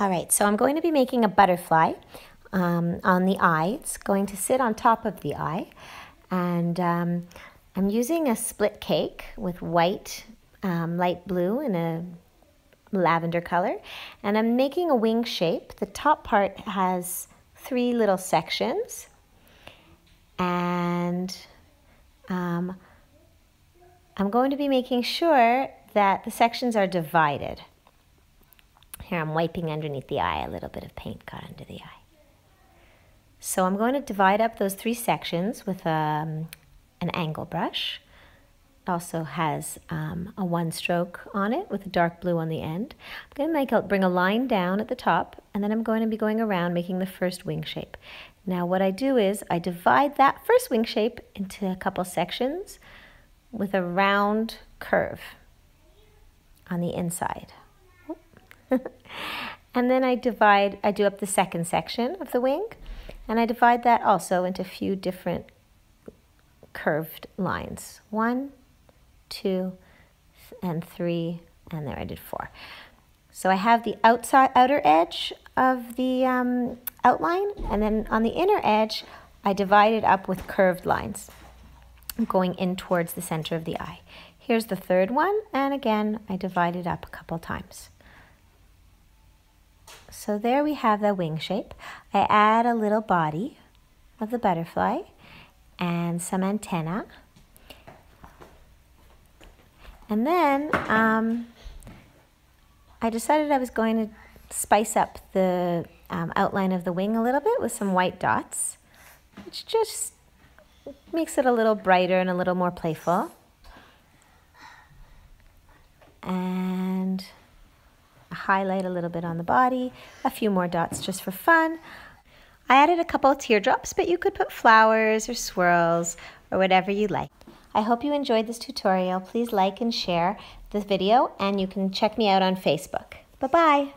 All right, so I'm going to be making a butterfly um, on the eye. It's going to sit on top of the eye. And um, I'm using a split cake with white, um, light blue, and a lavender color. And I'm making a wing shape. The top part has three little sections. And um, I'm going to be making sure that the sections are divided. Here I'm wiping underneath the eye. A little bit of paint got under the eye. So I'm going to divide up those three sections with um, an angle brush. It also has um, a one stroke on it with a dark blue on the end. I'm going to make a, bring a line down at the top and then I'm going to be going around making the first wing shape. Now what I do is I divide that first wing shape into a couple sections with a round curve on the inside. and then I divide, I do up the second section of the wing, and I divide that also into a few different curved lines. One, two, and three, and there I did four. So I have the outside outer edge of the um, outline, and then on the inner edge, I divide it up with curved lines going in towards the center of the eye. Here's the third one, and again, I divide it up a couple times. So there we have the wing shape. I add a little body of the butterfly and some antenna. And then um, I decided I was going to spice up the um, outline of the wing a little bit with some white dots, which just makes it a little brighter and a little more playful. And highlight a little bit on the body, a few more dots just for fun. I added a couple of teardrops, but you could put flowers or swirls or whatever you like. I hope you enjoyed this tutorial. Please like and share this video and you can check me out on Facebook. Bye-bye.